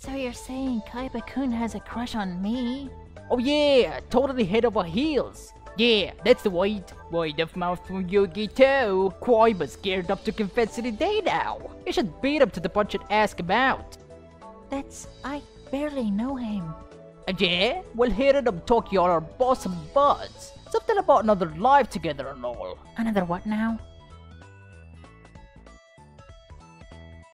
So you're saying Kaiba-kun has a crush on me? Oh yeah, totally head over heels. Yeah, that's the word. Word of mouth from Yugi too. Kaiba's geared up to confess any day now. You should beat him to the punch and ask him out. That's... I barely know him. Uh, yeah? Well, hearing him talk, y'all are bosom buds. Something about another life together and all. Another what now?